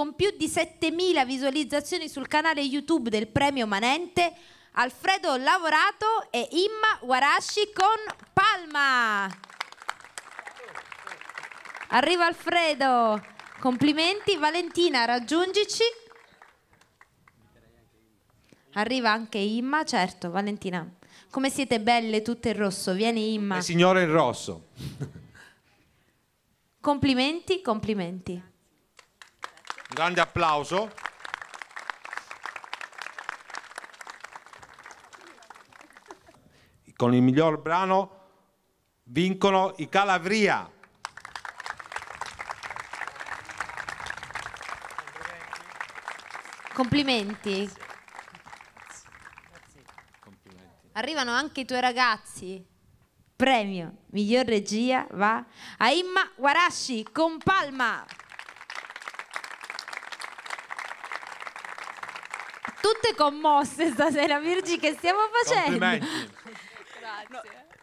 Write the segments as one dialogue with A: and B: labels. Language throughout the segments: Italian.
A: con più di 7000 visualizzazioni sul canale YouTube del premio Manente, Alfredo Lavorato e Imma Guarasci con Palma. Arriva Alfredo, complimenti. Valentina, raggiungici. Arriva anche Imma, certo, Valentina. Come siete belle tutte in rosso, vieni Imma.
B: Le signore in rosso.
A: Complimenti, complimenti.
B: Grande applauso. Con il miglior brano vincono i Calabria.
A: Complimenti. Arrivano anche i tuoi ragazzi. Premio miglior regia va a Imma Guarasci con Palma. Tutte commosse stasera, Virgi, che stiamo facendo?
B: Complimenti.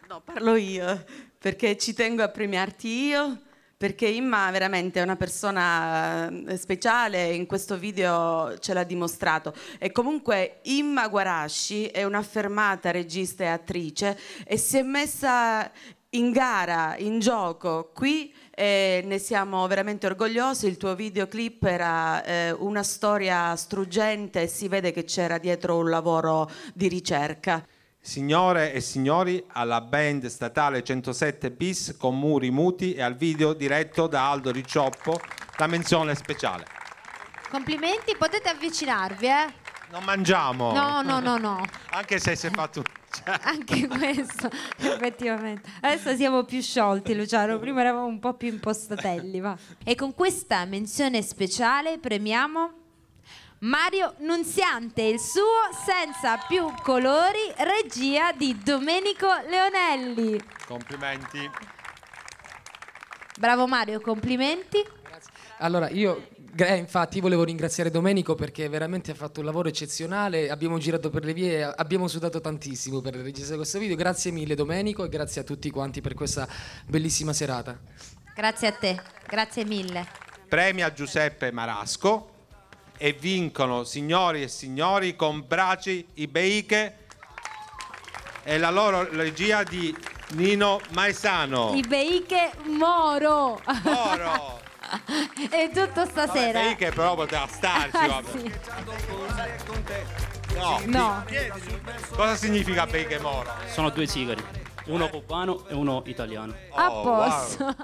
C: No, parlo io, perché ci tengo a premiarti io, perché Imma veramente è una persona eh, speciale, in questo video ce l'ha dimostrato. E comunque Imma Guarasci è un'affermata regista e attrice e si è messa in gara, in gioco qui e ne siamo veramente orgogliosi. Il tuo videoclip era eh, una storia struggente e si vede che c'era dietro un lavoro di ricerca.
B: Signore e signori, alla band statale 107 bis con muri muti e al video diretto da Aldo Riccioppo, la menzione speciale.
A: Complimenti, potete avvicinarvi, eh?
B: Non mangiamo.
A: No, no, no, no.
B: Anche se si è fatto...
A: Anche questo, effettivamente. Adesso siamo più sciolti, Luciano. Prima eravamo un po' più impostatelli. Va. E con questa menzione speciale premiamo Mario Nunziante, il suo Senza più colori, regia di Domenico Leonelli.
B: Complimenti.
A: Bravo Mario, complimenti.
D: Allora, io eh, infatti volevo ringraziare Domenico perché veramente ha fatto un lavoro eccezionale, abbiamo girato per le vie, abbiamo sudato tantissimo per registrare questo video. Grazie mille Domenico e grazie a tutti quanti per questa bellissima serata.
A: Grazie a te, grazie mille.
B: Premia Giuseppe Marasco e vincono signori e signori con Braci Ibeiche e la loro regia di Nino Maesano.
A: Ibeiche Moro.
B: Moro.
A: È tutto stasera.
B: Ibeiche però poteva starci.
A: Ah,
B: vabbè.
A: sì.
B: No.
A: No.
B: Cosa significa Beiche Moro?
E: Sono due sigari, uno cubano e uno italiano.
A: A
B: Oh, wow.
A: posto.